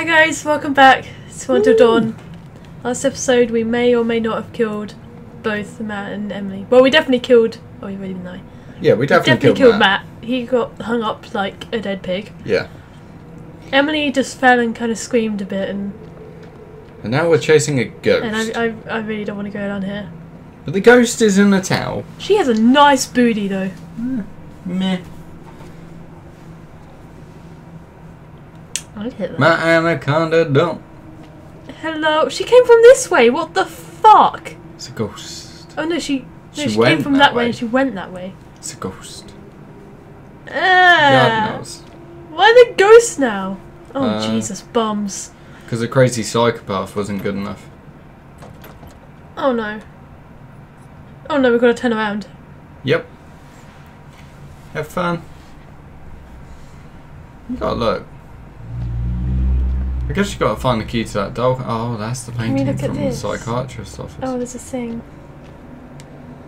Hi guys, welcome back to Until Dawn. Last episode we may or may not have killed both Matt and Emily. Well, we definitely killed. Oh, you already know. Yeah, we definitely, definitely killed, killed Matt. Matt. He got hung up like a dead pig. Yeah. Emily just fell and kind of screamed a bit, and And now we're chasing a ghost. and I, I, I really don't want to go down here. But the ghost is in a towel. She has a nice booty though. Mm, meh. I'd hit that. My anaconda don't. Hello, she came from this way. What the fuck? It's a ghost. Oh no, she. No, She she, came from that that way way. and she went that way. It's a ghost. God Ah. knows. Why the ghosts now? Oh Uh, Jesus, bums. Because the crazy psychopath wasn't good enough. Oh no. Oh no, we've got to turn around. Yep. Have fun. You gotta look. I guess you gotta find the key to that doll. Oh, that's the painting look at from the this? psychiatrist's office. Oh, there's a thing.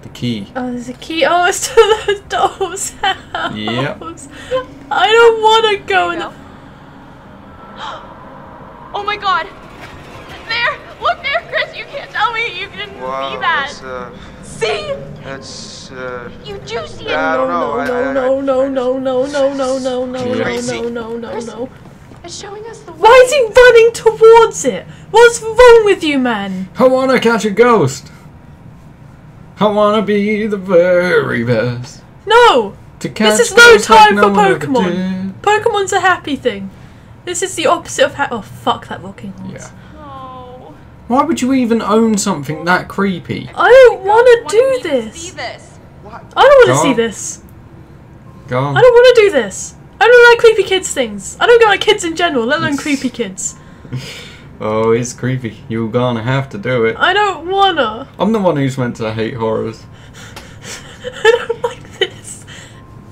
The key. Oh, there's a key. Oh, it's to the doll's house. Yep. I don't want to go in the. Oh my god! There! Look there, Chris! You can't tell me you didn't Wow, see that! that's, uh, See? that's, uh, You do see it! I don't know. I- No, I- no, I- no, no, no, no, no, no, no, no, Crazy. no, no, no, no. It's showing us the way. Why is he running towards it? What's wrong with you, man? I wanna catch a ghost. I wanna be the very best. No! To catch this is no ghosts like time no for Pokemon. Pokemon's a happy thing. This is the opposite of ha- Oh, fuck that rocking horse. Yeah. Oh. Why would you even own something that creepy? I don't want to do this. This. I don't want to Go see this. Go on. I don't want to do this. I don't like creepy kids things. I don't go like kids in general, let alone creepy kids. Oh, it's creepy. You're gonna have to do it. I don't wanna. I'm the one who's meant to hate horrors. I don't like this.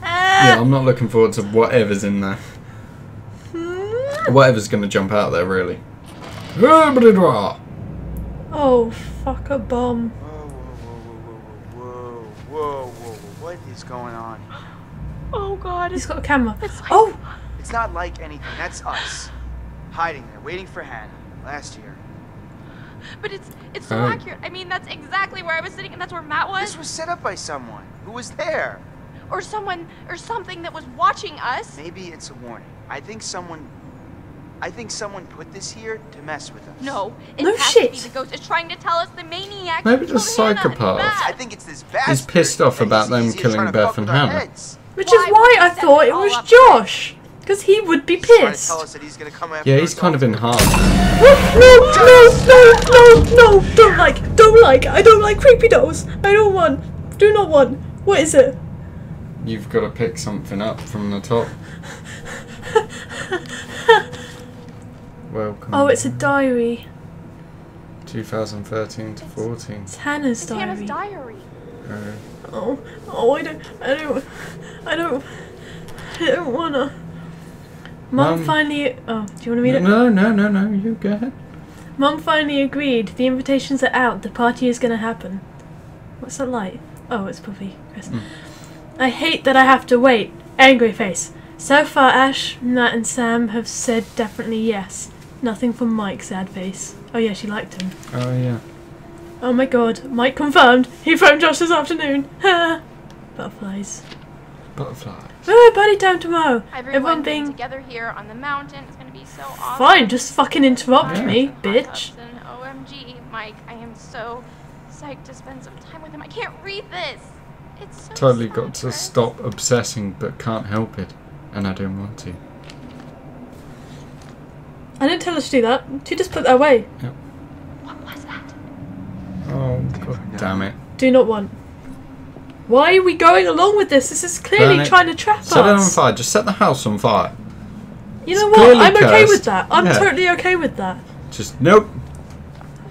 Yeah, Ah. I'm not looking forward to whatever's in there. Hmm. Whatever's gonna jump out there, really. Oh, fuck a bomb. Whoa, whoa, whoa, whoa, whoa, whoa, whoa, whoa, what is going on? Oh god. He's got a camera. It's like- Oh, It's not like anything, that's us. Hiding there, waiting for Hannah, last year. But it's it's so accurate. I mean, that's exactly where I was sitting, and that's where Matt was, This was set up by someone. Who was there? or someone, or something that was watching us. Maybe it's a warning. I think someone, I think someone put this here to mess with us. No, it No has shit. to be the ghost is trying to tell us the maniac. Maybe the psychopath. I think it's this bastard. He's pissed off and about he's- them he's here killing Beth and with Hannah. heads. Which Why is why I thought it it was? Josh. Because he would be He's trying to pissed. tell us that he's gonna come after Yeah, he's kind of in hard. No, no, no, no, no, don't like, don't like, I don't like creepy dolls. I don't want, do not want. What is it? You've got to pick something up from the top. Welcome. Oh, it's a diary. 2013 to 14. It's Hannah's It's Hannah's diary. Uh, Oh, oh, I don't, I don't, I don't, I don't wanna. Mum Mum. finally. Oh, do you wanna read it? no, no, no, no. You go ahead. Mum finally agreed. The invitations are out. The party is gonna happen. What's that light? Oh, it's Puffy. Chris. Mm. I hate that I have to wait. Angry face. So far, Ash, Matt, and Sam have said definitely yes. Nothing from Mike, sad face. Oh yeah, she liked him. Oh yeah. Oh my god, Mike confirmed. He phoned Josh this afternoon. Butterflies. Butterfly. Oh, party time tomorrow. Everyone, Everyone being being together here on the mountain is gonna be so awesome. fine. Just fucking interrupt Yeah. me, bitch. tubs and OMG, Mike, I am so psyched to spend some time with him. I can't read this. It's so Totally sad, got to Chris. stop obsessing, but can't help it. And I don't want to. I didn't tell her to do that. She just put that away. What was that? Oh, god damn it. Do not want. Why are we going along with this? This is clearly it. trying to trap us. Set it on fire. Just set the house on fire. You know It's what? I'm okay with that. I'm Yeah. totally okay with that. Just nope.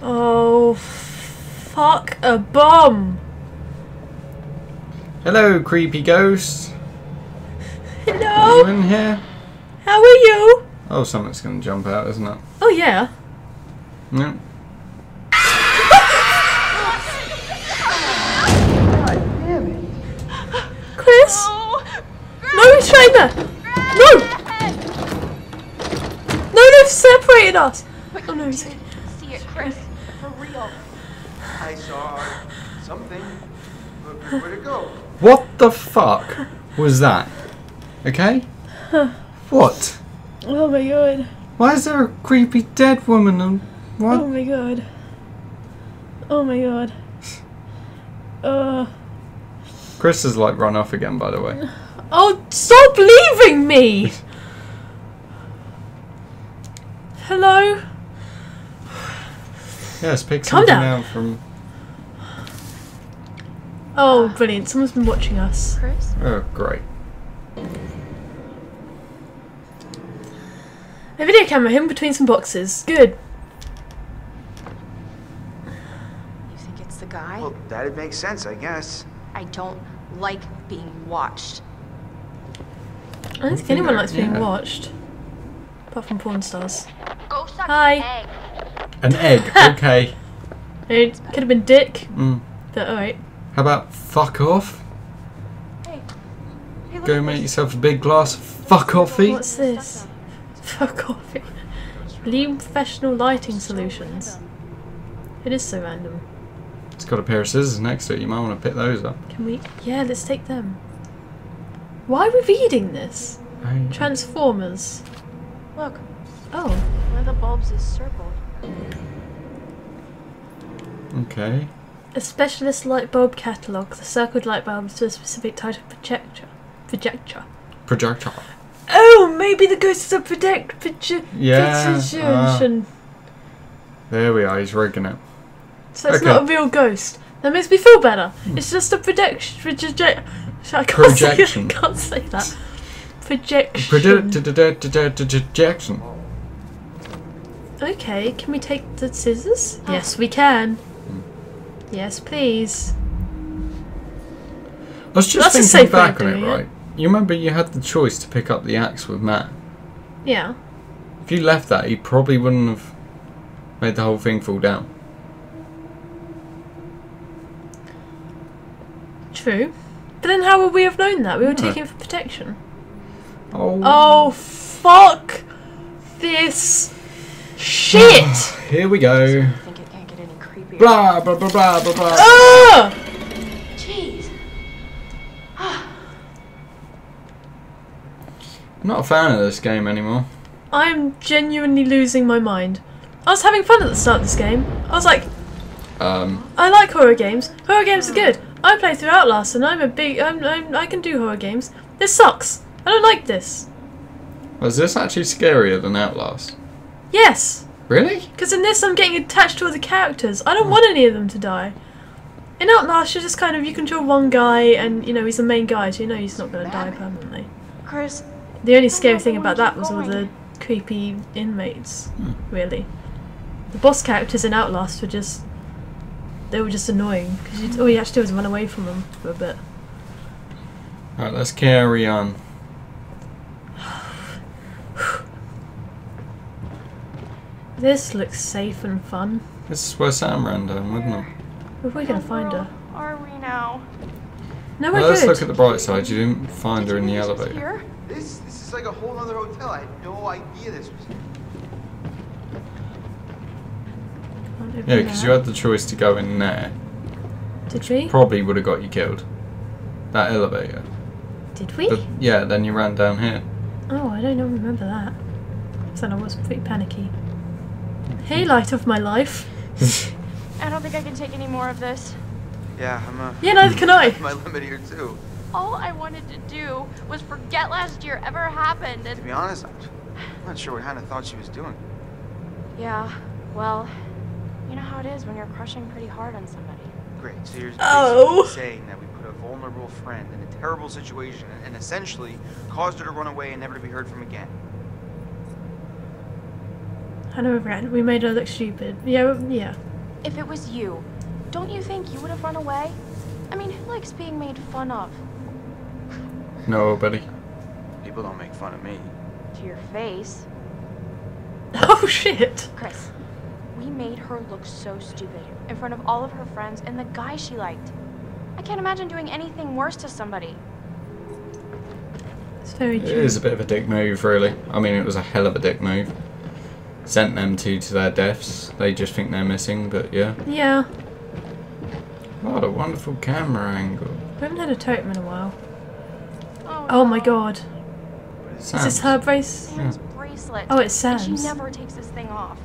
Oh, fuck a bomb. Hello, creepy ghost. You Hello. in here? How are you? Oh, something's gonna jump out, isn't it? Oh yeah. No. Chris. No, restrain her. No. No, they've separated us. But Oh, no, did he's- see it, Chris. For real. I saw something. Where'd it go? What the fuck was that? Okay? What? Oh my god. Why is there a creepy dead woman and Oh my god. Oh my god. Uh. Chris has like run off again, by the way. Oh, stop leaving me! Hello? Yes, pick Calm something down. out from. Oh, brilliant. Someone's been watching us. Chris? Oh, great. A video camera hidden between some boxes. Good. You think it's the guy? Well, that'd make sense, I guess. I don't like being watched. I don't think think anyone likes being yeah. watched. Apart from porn stars. Go suck Hi. an egg. An egg, okay. It could have been Dick, Mm. but alright. How about fuck off? Hey. Hey, Go make yourself a big glass of fuck offy. What's this? Fuck off. Lean professional lighting solutions. It is so random. It's got a pair of scissors next to it. You might want to pick those up. Can we? Yeah, let's take them. Why are we reading this? Transformers. Look, Oh, one of the bulbs is circled. Okay. a specialist light bulb catalogue. The circled light bulbs to a specific type of projector. Projector. Projectile. Oh, maybe the ghost is a project. Proje- Yeah, projection. Uh, there we are. He's rigging it. So it's okay. not a real ghost. That makes me feel better. Hmm. It's just a projection. Project. I can't say, I Projection. can't say that. Projection. Projection. Okay, can we take the scissors? Oh. Yes, we can. Hmm. Yes, please. I was just That's thinking safe way of back on it, doing it. right? You remember you had the choice to pick up the axe with Matt. Yeah. If you left that, he probably wouldn't have made the whole thing fall down. True. But then how would we have known that? We were No. taking it for protection. Oh. Oh, fuck this shit! Here we go. I think it can't get any creepier. Blah blah blah blah blah blah. Ugh! Jeez. I'm not a fan of this game anymore. I'm genuinely losing my mind. I was having fun at the start of this game. I was like, Um, I like horror games. Horror games are good. I play through Outlast, and I'm a big. I'm, I'm, I can do horror games. This sucks. I don't like this. was this actually scarier than Outlast? Yes, Really? because in this I'm getting attached to other characters. I don't want any of them to die. In Outlast, you're just kind of you control one guy, and you know he's the main guy, so you know he's not going to die permanently. Chris, The only scary thing about that was all the creepy inmates, hmm. really. The boss characters in Outlast were just. They were just annoying, because all oh, you had to do was run away from them for a bit. Alright, let's carry on. This looks safe and fun. This is where Sam ran down, wasn't it? Where are we going to find her? Are we now? No, we're Well, let's good. look at the bright side. You didn't find Did her in the elevator. Here? This this is like a whole other hotel. I had no idea this was. Can't open Yeah, because you had the choice to go in there. Did we? Probably would have got you killed. That elevator. Did we? But yeah, then you ran down here. Oh, I don't know, remember that. So I was pretty panicky. Hey, light of my life. I don't think I can take any more of this. Yeah, I'm uh, Yeah, neither can I. my limit here too. All I wanted to do was forget last year ever happened To be honest, I'm not sure what Hannah thought she was doing. Yeah, well, you know how it is when you're crushing pretty hard on somebody. Great. So you're Oh. basically saying that we put a vulnerable friend in a terrible situation and essentially caused her to run away and never to be heard from again. I know regret. We made her look stupid. Yeah, yeah. If it was you, don't you think you would have run away? I mean, who likes being made fun of? Nobody. People don't make fun of me. To your face. Oh shit. Chris, we made her look so stupid in front of all of her friends and the guy she liked. I can't imagine doing anything worse to somebody. It's very It true. is a bit of a dick move, really. I mean, it was a hell of a dick move. sent them two to their deaths. They just think they're missing, but yeah. Yeah. What a wonderful camera angle. We haven't had a totem in a while. Oh, Oh my no. god. Is this her brace? Sam's bracelet. Oh, it's And she never takes this thing off.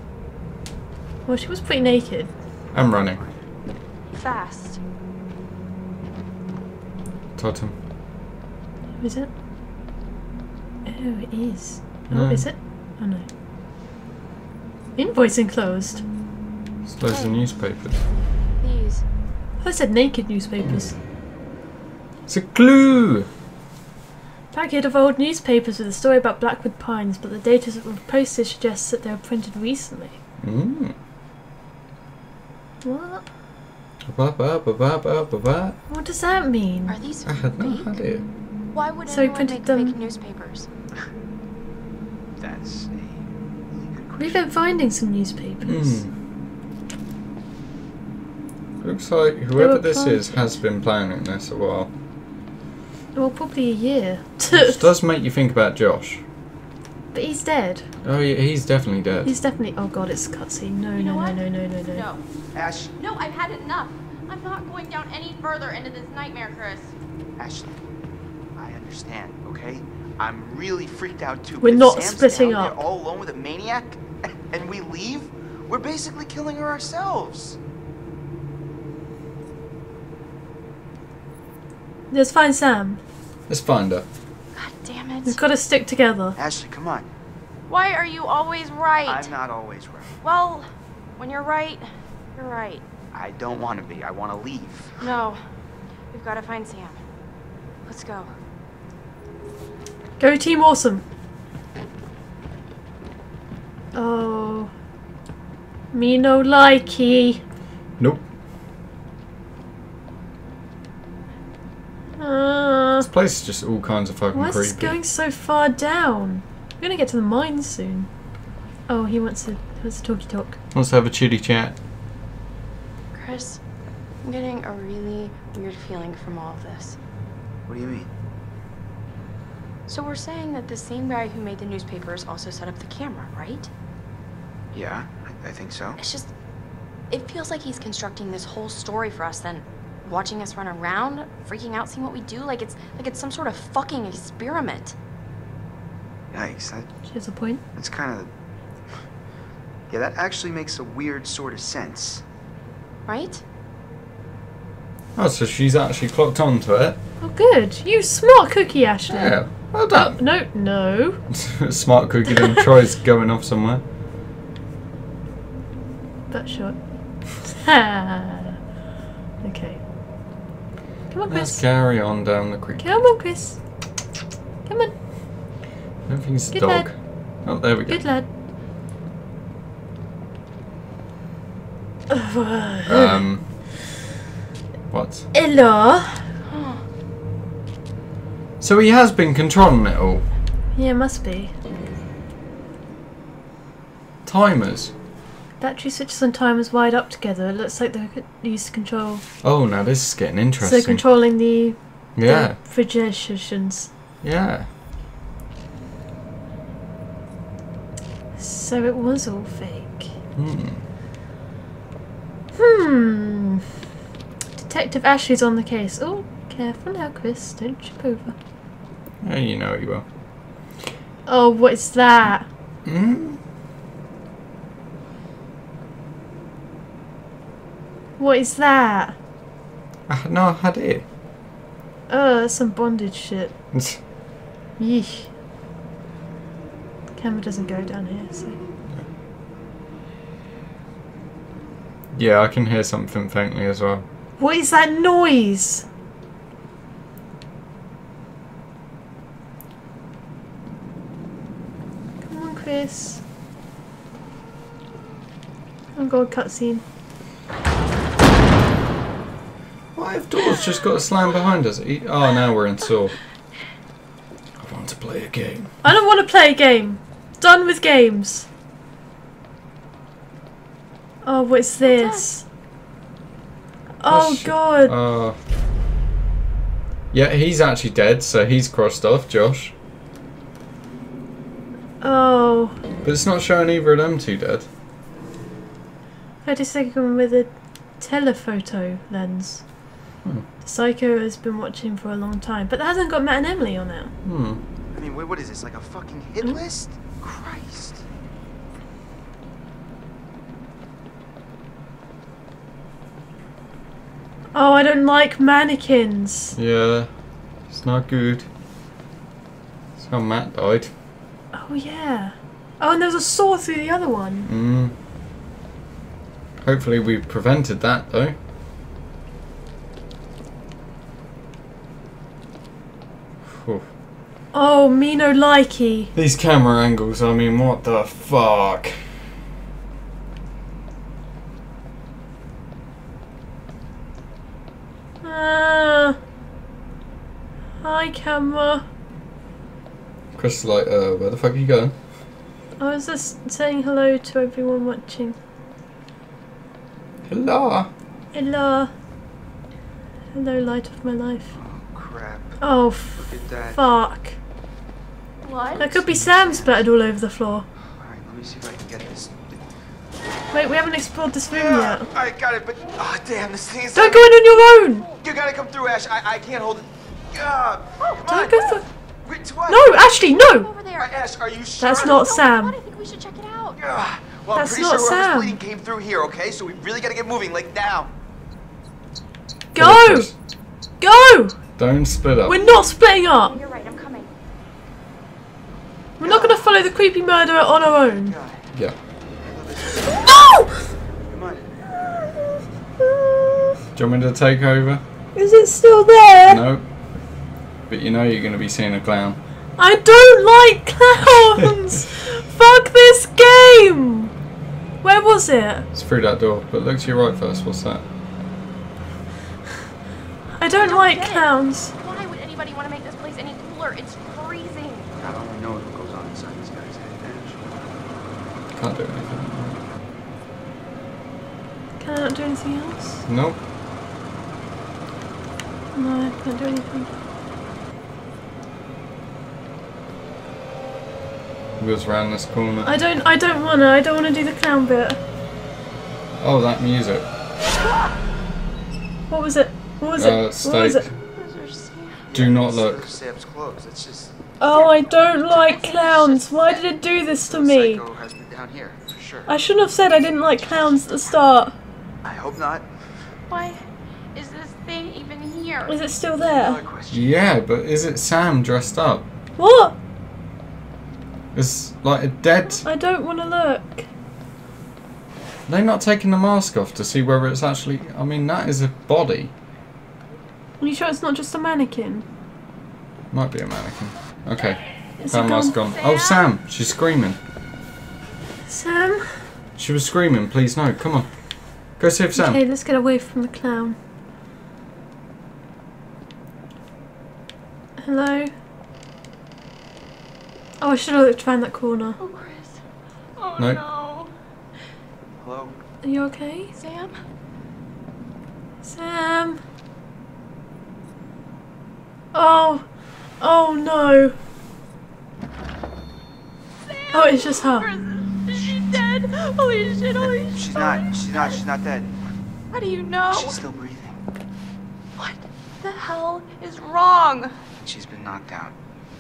Well, she was pretty naked. I'm running. Fast. Totem. Who is it? Oh, it is. No. Oh, is it? Oh no. Invoice enclosed. It's loads of newspapers. These. I said naked newspapers. It's a clue! Packet of old newspapers with a story about Blackwood Pines, but the date of the postage suggests that they were printed recently. Mm. What? What does that mean? Are these I had no fake? idea. Why would So he anyone printed make them- fake newspapers? That's a really good question. We've been finding some newspapers. Hmm. Looks like whoever were this is has been planning this a while. Well, probably a year. Which does make you think about Josh. But he's dead. Oh, yeah, he's definitely dead. He's definitely. Oh god, it's a cutscene. No, You know no, no, what? no, no, no, no. No. Ash, No, I've had enough. I'm not going down any further into this nightmare, Chris. Ashley, I understand, okay? I'm really freaked out too. We're not Sam's splitting down up. There all alone with a maniac, and we leave. We're basically killing her ourselves. Let's find Sam. Let's find her. God damn it. We've got to stick together. Ashley, come on. Why are you always right? I'm not always right. Well, when you're right, you're right. I don't want to be. I want to leave. No. We've got to find Sam. Let's go. Go Team Awesome. Oh. Me no likey. Nope. Uh, This place is just all kinds of fucking why is this going so far down? We're gonna get to the mines soon. Oh, he wants to. He wants to talky talk. Wants to have a chitty chat. Chris, I'm getting a really weird feeling from all of this. What do you mean? So we're saying that the same guy who made the newspapers also set up the camera, right? Yeah, I, I think so. It's just, it feels like he's constructing this whole story for us, then watching us run around, freaking out, seeing what we do, like it's like it's some sort of fucking experiment. Yikes, that, She has a point. that's kind of. Yeah, that actually makes a weird sort of sense. Right? Oh, so she's actually clocked onto it. Oh, good. You smart cookie, Ashley. Yeah, well Oh, done. no, no. Smart cookie then tries going off somewhere. Butt shot. Okay. Come on, Let's carry on down the creek. Come on, Chris. Come on. I don't think it's a Good dog. lad. Oh, there we go. Good lad. Um, what? Hello. So he has been controlling it all. Yeah, must be. Timers. Battery switches and timers wired up together. It looks like they're used to control. Oh, now this is getting interesting. they're controlling the, yeah, the refrigerations. yeah. So it was all fake. Hmm. Hmm. Detective Ashley's on the case. Oh, careful now, Chris. Don't trip over. Yeah, you know you will. Oh, what is that? Hmm? What is that? Ah, no, I had no idea. Oh, that's some bondage shit. Yeesh. Camera doesn't go down here, so. yeah, I can hear something faintly as well. What is that noise? Come on, Chris. Oh god, cutscene. Why have doors just got to slam behind us? Oh, now we're in Saw. I want to play a game. I don't want to play a game. Done with games. Oh, what's this? Oh shit. god. Uh, yeah, he's actually dead, so he's crossed off, Josh. Oh. But it's not showing either of them two dead. I just taken with a telephoto lens. Hmm. The psycho has been watching for a long time, but that hasn't got Matt and Emily on it. Hmm. I mean, what is this? Like a fucking hit list? Christ. Oh, I don't like mannequins. Yeah. It's not good. It's how Matt died. Oh yeah. Oh, and there was a saw through the other one. Hmm. Hopefully we've prevented that though. Oh, me no likey. These camera angles, I mean, what the fuck? Ah. Hi, camera. Chris is like, uh, where the fuck are you going? I was just saying hello to everyone watching. Hello. Hello. Hello, light of my life. Oh, crap. Oh, Look at that. fuck. What? That could be Sam splattered all over the floor. Alright, let me see if I can get this. Wait, we haven't explored this room Yeah, yet. I got it, but. Oh, damn, this thing is. Don't go in on your own! You gotta come through, Ash. I, I can't hold it. Ah, come Don't on. go through. Wait. No, Ashley, no! Over there. Uh, Ash, are you sure? That's not No, Sam. I think we should check it out. Well, That's I'm pretty not sure Sam. bleeding came through here, okay? So we really gotta get moving, like now. Go! Go! Don't split up. We're not splitting up. You're right. I'm coming. We're not going to follow the creepy murderer on our own. Yeah. No! come. Do you want me to take over? Is it still there? No. But you know you're going to be seeing a clown. I don't like clowns! Fuck this game! Where was it? It's through that door. But look to your right first. What's that? I don't like get it. clowns. Why would anybody want to make this place any cooler? It's freezing. God only knows what goes on inside this guy's head, Ash. Can't do anything. Can I not do anything else? Nope. No, I can't do anything. Goes around this corner. I don't I don't wanna, I don't wanna do the clown bit. Oh, that music. What was it? What was Uh, it? What was it? Do not look. Sam's clothes. It's just. Oh, I don't like clowns. Why did it do this to me? Psycho has been down here, for sure. I shouldn't have said I didn't like clowns at the start. I hope not. Why is this thing even here? Is it still there? Yeah, but is it Sam dressed up? What? It's like a dead. I don't want to look. They're not taking the mask off to see whether it's actually. I mean, that is a body. Are you sure it's not just a mannequin? Might be a mannequin. Okay. Is That mask gone? gone. Oh, Sam! She's screaming. Sam? She was screaming. Please no. Come on. Go save Sam. Okay, let's get away from the clown. Hello? Oh, I should have looked around that corner. Oh, Chris. Oh No. no. Hello? Are you okay? Sam? Sam? Oh. Oh no. Oh, it's just her. Chris, is she dead? Holy shit, holy shit. She's not. She's not. She's not dead. How do you know? She's still breathing. What the hell is wrong? She's been knocked out.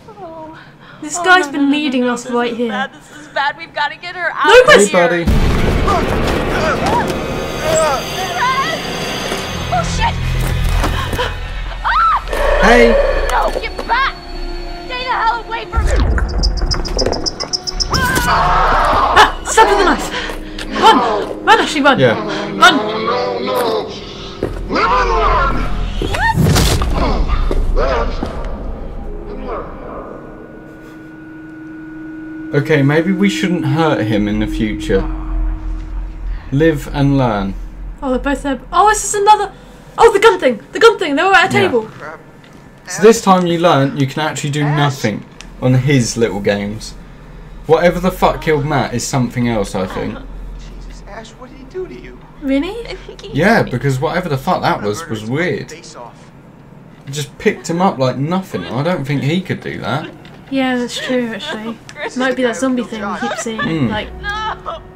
Oh. This Oh, guy's no, been no, no, leading no, no. us This right is here. Bad. This is bad. We've got to get her out No, of here. buddy. Oh shit! Hey! Run! Run, Ashley, run! Yeah. Run! No, no! Live and learn! Live and learn. Okay, maybe we shouldn't hurt him in the future. Live and learn. Oh, they're both there. Oh, this is another. Oh, the gun thing! The gun thing! They were at a table! Crap. So this time you learn you can actually do nothing on his little games. Whatever the fuck killed Matt is something else, I think. Do to you? Really? I think he Yeah, because whatever the fuck that was was weird. Face. Just picked him up like nothing. I don't think he could do that. Yeah, that's true. Actually, Chris, might be that zombie thing killed we keep seeing, Mm. like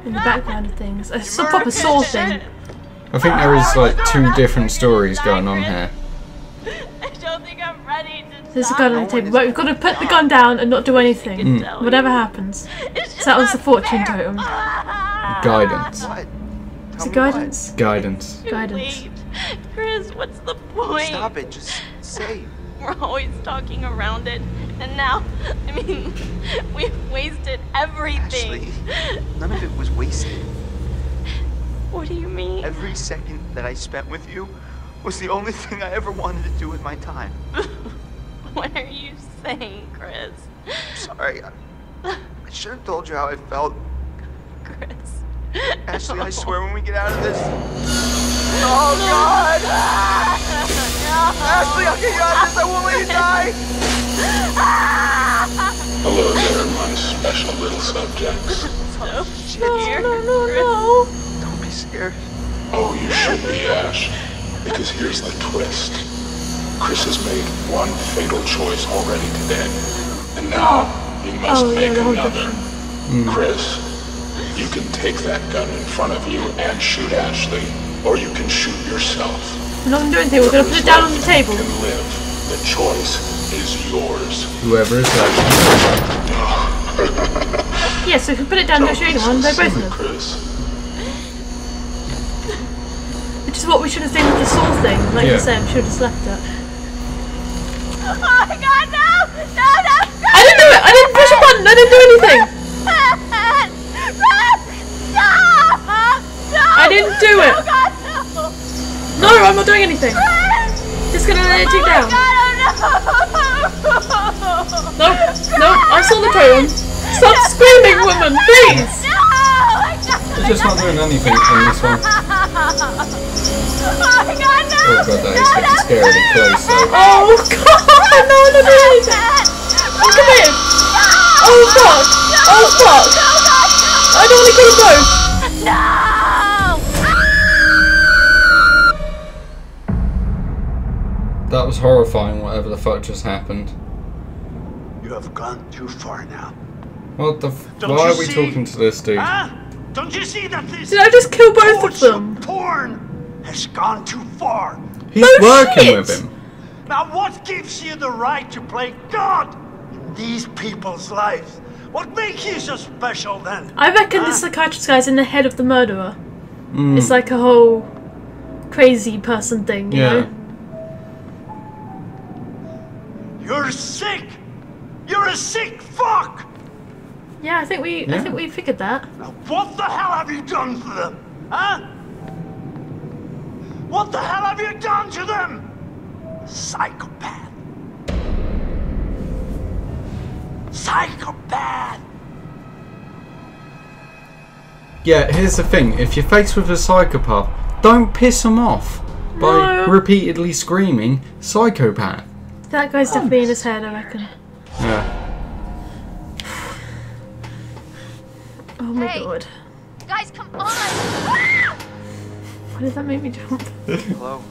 in the background of things. It's a proper this saw thing. I think there is like two different stories going on here. I don't think I'm ready There's a gun on the table, is but we've got to put the gun down and not do anything. Mm. Whatever happens. It's So that was the fortune totem. Guidance. What? It's Tell what? guidance. Guidance. Guidance. Wait, Chris, what's the point? Stop it. Just say. We're always talking around it, and now, I mean, we've wasted everything. Ashley, none of it was wasted. What do you mean? Every second that I spent with you was the only thing I ever wanted to do with my time. What are you saying, Chris? Sorry. I, I should have told you how I felt. Chris. Ashley, I swear when we get out of this. Oh, oh God! Ashley, I'll get you out of this. I won't let you die. Hello there, my special little subjects. So Shit. scared. No, no, no. Don't be scared. Oh, you should be, Ash. Because here's the twist. Chris has made one fatal choice already today. And now he must Oh, make the whole another. Chris, you can take that gun in front of you and shoot Ashley, or you can shoot yourself. We're not gonna do anything. We're gonna put it down on the table. Can live. The choice is yours. Whoever is that. Yeah, so if we put it down, don't shoot anyone. They're both of them. Chris. Which is what we should have done with the saw thing. Like Yeah. you said, we should have just left it. Oh my god, no! No, no! no! I didn't do it. I didn't push a button. I didn't do anything. didn't do it. Oh god, no! No, I'm not doing anything. Just gonna let it tick down. No, no, I saw the totem. Stop screaming, woman, please. They're just not doing anything in this one. Oh god, Oh that is getting scarily close though. Oh god, no, I'm not doing anything. Oh, come here. Oh fuck. Oh fuck. I don't want to kill them both. That was horrifying, whatever the fuck just happened. You have gone too far now. What the f- Don't Why are we see? talking to this dude? Huh? Don't you see that this Did I just kill both of torch them? porn has gone too far? He's No working shit. with him. Now what gives you the right to play God in these people's lives? What makes you so special then? I reckon the psychiatrist guy's in the head of the murderer. It's hmm. like a whole crazy person thing, you Yeah. know? You're sick! You're a sick fuck! Yeah, I think we I think we figured that. Now what the hell have you done to them? Huh? What the hell have you done to them? Psychopath. Psychopath! Yeah, here's the thing. If you're faced with a psychopath, don't piss him off by No. repeatedly screaming, psychopath. That guy's definitely in his head, I reckon. Yeah. Oh my Hey. god. Guys, come on! Why did that make me jump? Hello.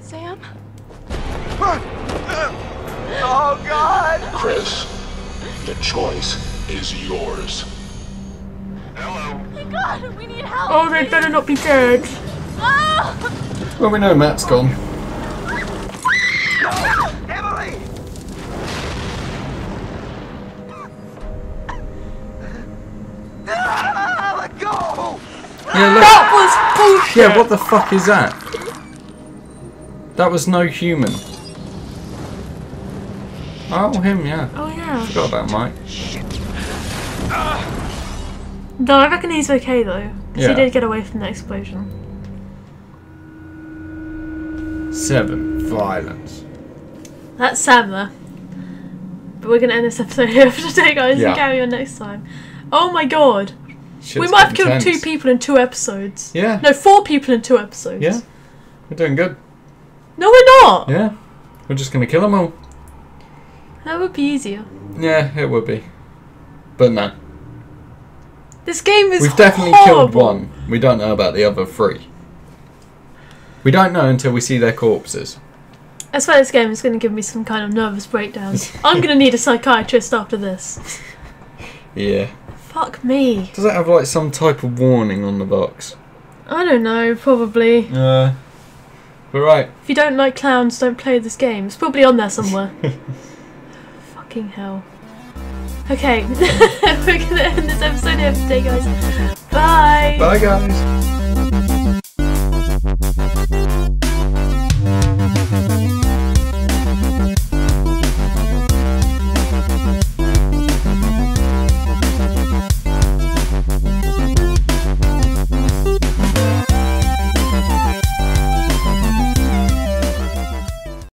Sam? Oh, God! Chris, the choice is yours. Hello. Oh my god, we need help! Oh, they better not be dead. Oh! Well, we know Matt's gone. Ah! Yeah, look. That was bullshit. Yeah, what the fuck is that? That was no human. Oh, him, yeah. Oh yeah. Forgot about Mike. No, I reckon he's okay though. 'cause Yeah. he did get away from the explosion. Seven. Violence. That's though. But we're gonna end this episode here for today, guys, Yeah. and carry on next time. Oh my god. Shit's we might have killed two people in two episodes. Yeah. No, four people in two episodes. Yeah. We're doing good. No, we're not. Yeah. We're just gonna kill them all. That would be easier. Yeah, it would be. But no. This game is We've definitely horrible. killed one. We don't know about the other three. We don't know until we see their corpses. I swear this game is going to give me some kind of nervous breakdowns. I'm going to need a psychiatrist after this. Yeah. Fuck me. Does it have like some type of warning on the box? I don't know, probably. Uh. But right. If you don't like clowns, don't play this game. It's probably on there somewhere. Fucking hell. Okay, we're gonna end this episode here today, guys. Bye! Bye, guys.